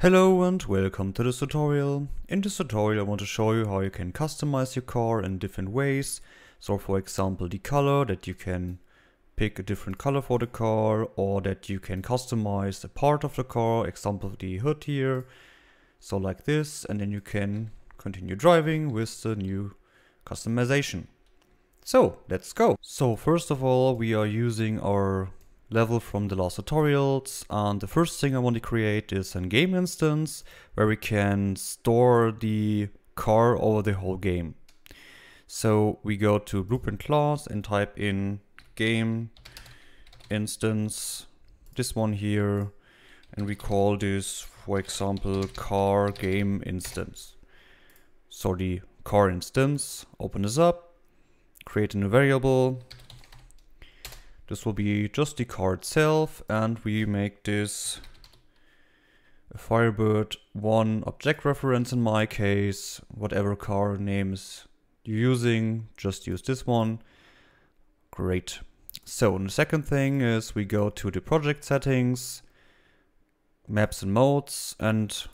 Hello and welcome to this tutorial. In this tutorial I want to show you how you can customize your car in different ways. So for example the color that you can pick a different color for the car or that you can customize a part of the car, example the hood here. So like this and then you can continue driving with the new customization. So let's go. So first of all we are using our level from the last tutorials and the first thing I want to create is a game instance where we can store the car over the whole game. So we go to blueprint class and type in game instance, this one here, and we call this, for example, car game instance. So the car instance, open this up, create a new variable, this will be just the car itself and we make this a Firebird 1 object reference in my case. Whatever car names you're using, just use this one. Great. So the second thing is we go to the project settings, maps and modes and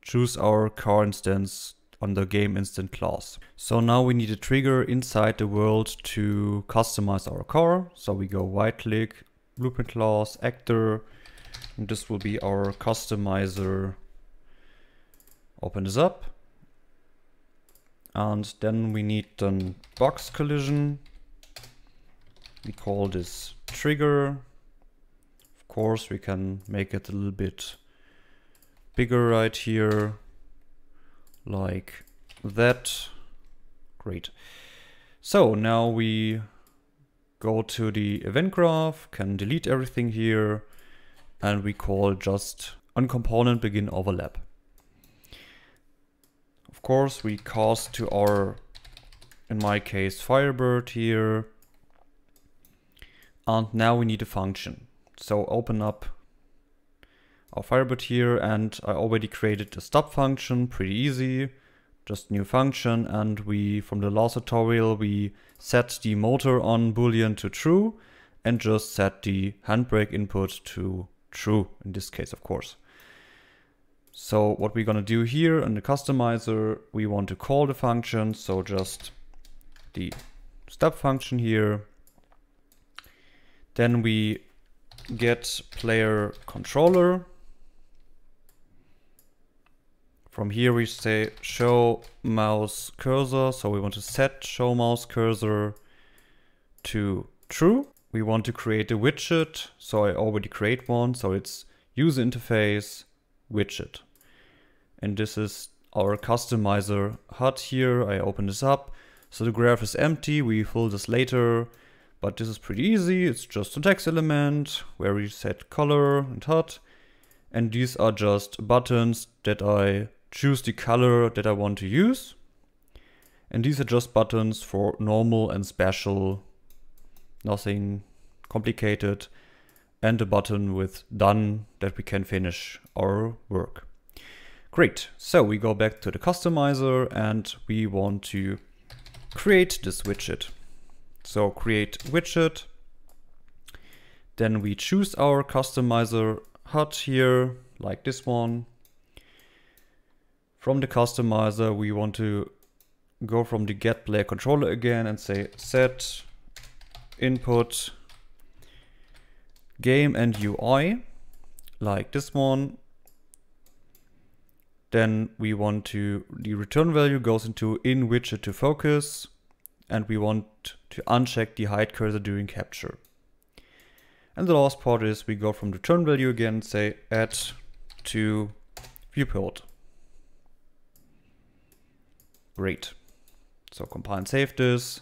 choose our car instance on the game instance class. So now we need a trigger inside the world to customize our car. So we go right click, blueprint class, actor, and this will be our customizer. Open this up. And then we need a box collision. We call this trigger. Of course, we can make it a little bit bigger right here like that. Great. So now we go to the event graph, can delete everything here, and we call just on component begin overlap. Of course, we cast to our, in my case, Firebird here. And now we need a function. So open up our Firebird here and I already created a stop function, pretty easy, just new function and we, from the last tutorial, we set the motor on boolean to true and just set the handbrake input to true in this case, of course. So what we're gonna do here in the customizer, we want to call the function, so just the stop function here. Then we get player controller from here we say show mouse cursor. So we want to set show mouse cursor to true. We want to create a widget. So I already create one. So it's user interface widget. And this is our customizer HUD here. I open this up. So the graph is empty. We fill this later. But this is pretty easy. It's just a text element where we set color and hood. And these are just buttons that I choose the color that I want to use. And these are just buttons for normal and special, nothing complicated. And a button with done that we can finish our work. Great, so we go back to the customizer and we want to create this widget. So create widget, then we choose our customizer HUD here, like this one. From the customizer, we want to go from the get player controller again and say set input game and UI like this one. Then we want to, the return value goes into in widget to focus and we want to uncheck the hide cursor during capture. And the last part is we go from the return value again, say add to viewport. Great. So compile and save this.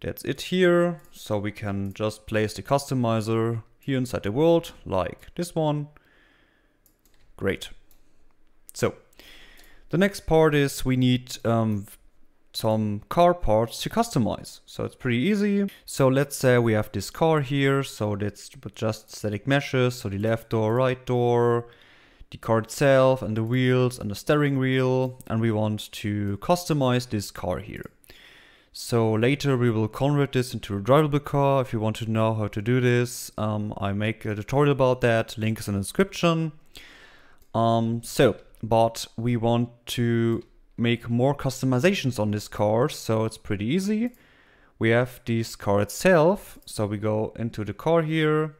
That's it here. So we can just place the customizer here inside the world, like this one. Great. So the next part is we need um, some car parts to customize. So it's pretty easy. So let's say we have this car here. So that's just static meshes. So the left door, right door, the car itself and the wheels and the steering wheel and we want to customize this car here. So later we will convert this into a drivable car. If you want to know how to do this, um, I make a tutorial about that. Link is in the description. Um, so, but we want to make more customizations on this car, so it's pretty easy. We have this car itself, so we go into the car here,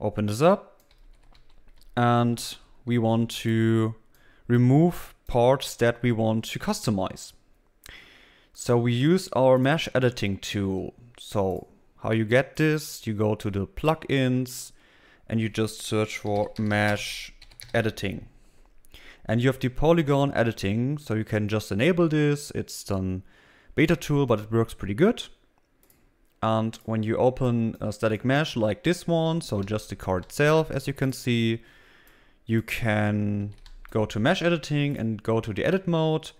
open this up, and we want to remove parts that we want to customize. So we use our mesh editing tool. So how you get this, you go to the plugins and you just search for mesh editing. And you have the polygon editing, so you can just enable this. It's done beta tool, but it works pretty good. And when you open a static mesh like this one, so just the card itself, as you can see, you can go to mesh editing and go to the edit mode.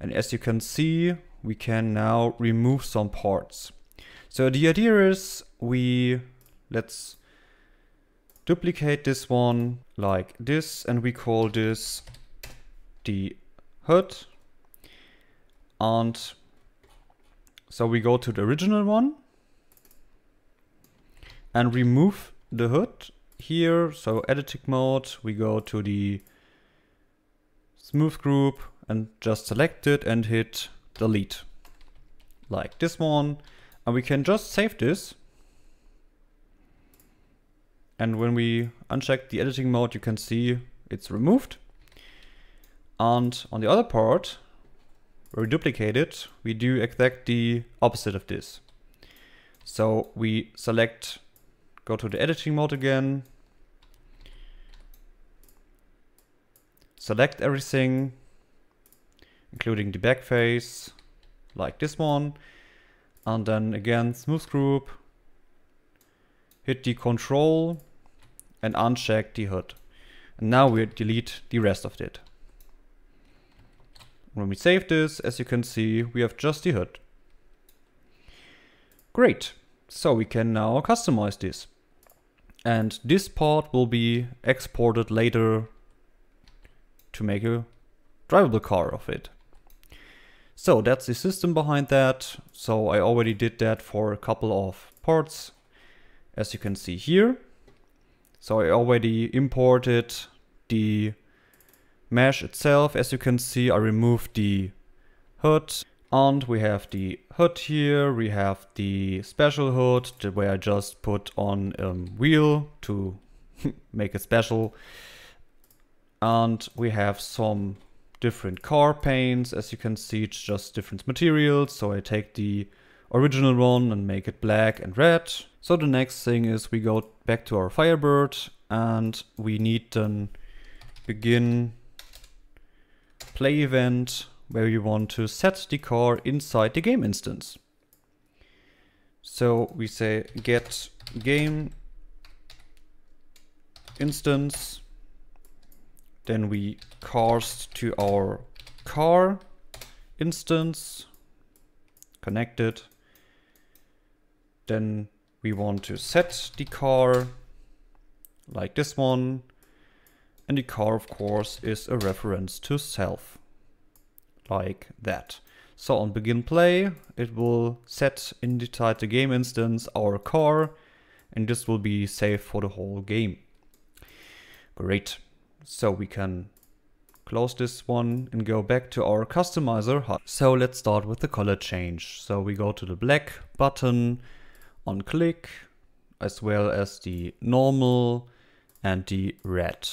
And as you can see, we can now remove some parts. So the idea is we, let's duplicate this one like this and we call this the hood. And so we go to the original one and remove the hood here. So editing mode, we go to the smooth group and just select it and hit delete like this one. And we can just save this. And when we uncheck the editing mode, you can see it's removed. And on the other part, where we duplicate it, we do exactly the opposite of this. So we select, go to the editing mode again, select everything, including the back face, like this one, and then again smooth group, hit the control and uncheck the hood. And now we delete the rest of it. When we save this, as you can see, we have just the hood. Great, so we can now customize this. And this part will be exported later to make a drivable car of it. So that's the system behind that. So I already did that for a couple of parts, as you can see here. So I already imported the mesh itself. As you can see, I removed the hood and we have the hood here. We have the special hood where I just put on a wheel to make it special. And we have some different car paints. As you can see, it's just different materials. So I take the original one and make it black and red. So the next thing is we go back to our Firebird and we need then begin play event where you want to set the car inside the game instance. So we say get game instance then we cast to our car instance, connected. Then we want to set the car like this one. And the car, of course, is a reference to self, like that. So on begin play, it will set inside the game instance our car, and this will be safe for the whole game. Great. So we can close this one and go back to our customizer. So let's start with the color change. So we go to the black button on click as well as the normal and the red.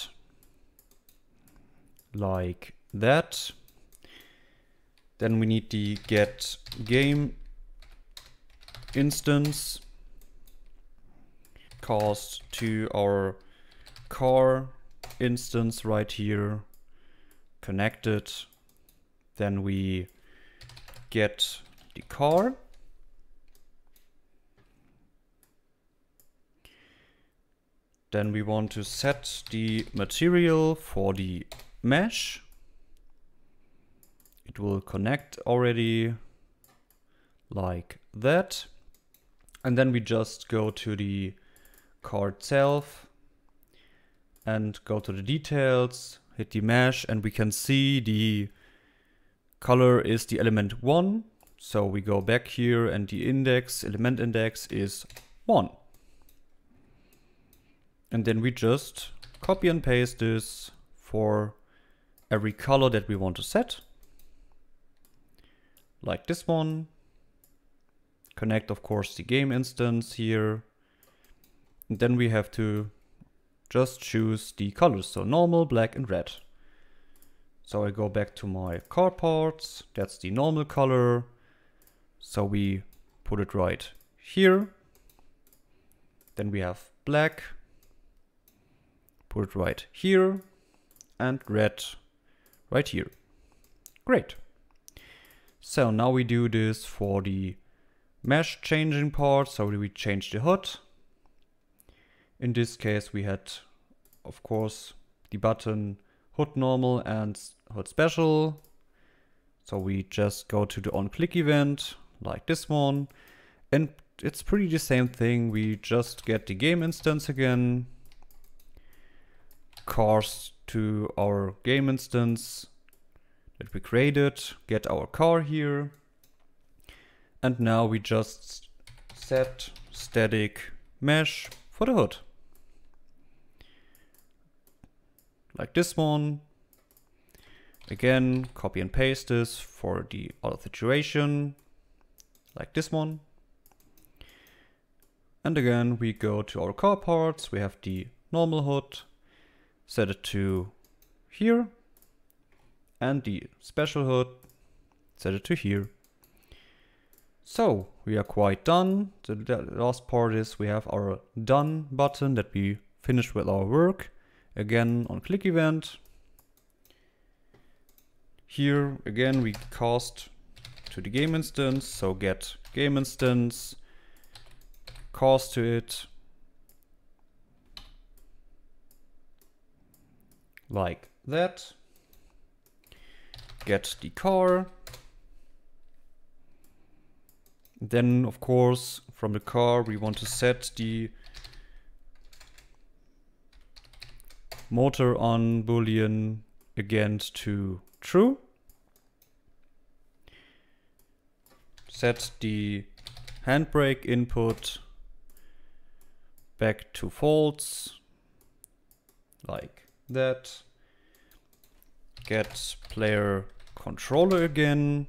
Like that. Then we need the get game instance cast to our car instance right here connected. Then we get the car. Then we want to set the material for the mesh. It will connect already like that. And then we just go to the car itself and go to the details, hit the mesh, and we can see the color is the element 1. So we go back here and the index, element index is 1. And then we just copy and paste this for every color that we want to set. Like this one. Connect, of course, the game instance here. And then we have to just choose the colors. So normal, black and red. So I go back to my car parts. That's the normal color. So we put it right here. Then we have black. Put it right here. And red right here. Great. So now we do this for the mesh changing part. So we change the hood. In this case, we had, of course, the button hood normal and hood special. So we just go to the on click event like this one. And it's pretty the same thing. We just get the game instance again. Cast to our game instance that we created. Get our car here. And now we just set static mesh for the hood. Like this one. Again, copy and paste this for the other situation, like this one. And again, we go to our car parts, we have the normal hood, set it to here, and the special hood, set it to here. So we are quite done. The last part is we have our done button that we finished with our work. Again on click event, here again we cast to the game instance, so get game instance, cast to it, like that. Get the car. Then of course from the car we want to set the motor on boolean again to true. Set the handbrake input back to false, like that. Get player controller again.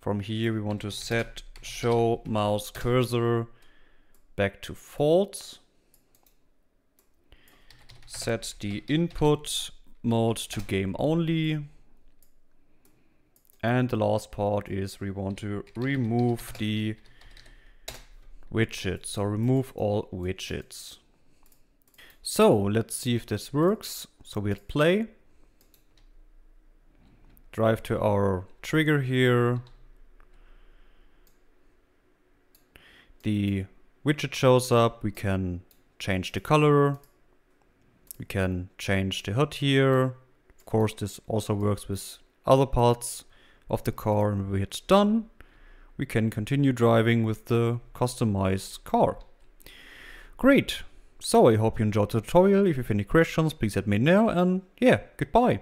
From here we want to set show mouse cursor back to false. Set the input mode to game only. And the last part is we want to remove the widgets, so remove all widgets. So let's see if this works. So we hit play. Drive to our trigger here. The widget shows up. We can change the color. We can change the hood here. Of course, this also works with other parts of the car and we hit done. We can continue driving with the customized car. Great. So I hope you enjoyed the tutorial. If you have any questions, please let me know and yeah, goodbye.